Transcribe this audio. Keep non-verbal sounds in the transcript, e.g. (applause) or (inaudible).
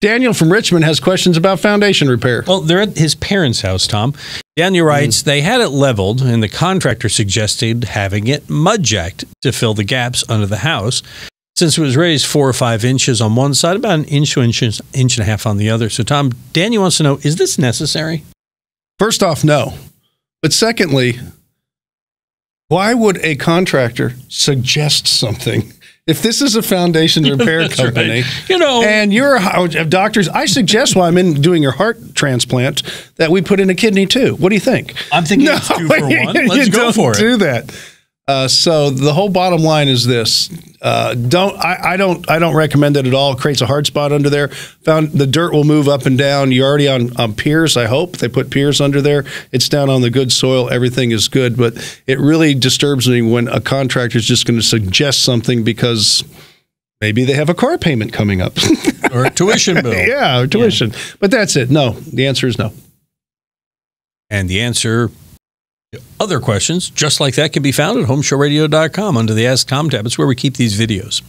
Daniel from Richmond has questions about foundation repair. Well, they're at his parents' house, Tom. Daniel hmm. writes they had it leveled, and the contractor suggested having it mudjacked to fill the gaps under the house. Since it was raised four or five inches on one side, about an inch to inch, inch and a half on the other. So, Tom, Daniel wants to know is this necessary? First off, no. But secondly, why would a contractor suggest something? If this is a foundation (laughs) repair company, right. You know- and you're a oh, doctors, I suggest while I'm in doing your heart transplant that we put in a kidney too. What do you think? I'm thinking it's two for (laughs) one. Let's go for it. Do that. Uh, so the whole bottom line is this: uh, don't I, I don't I don't recommend it at all. It creates a hard spot under there. Found the dirt will move up and down. You're already on, on piers. I hope they put piers under there. It's down on the good soil. Everything is good, but it really disturbs me when a contractor is just going to suggest something because maybe they have a car payment coming up. (laughs) Or a tuition bill? (laughs) yeah, or tuition. But that's it. No, the answer is no. And the answer, other questions just like that can be found at homeshowradio.com under the Ask Tom tab. It's where we keep these videos.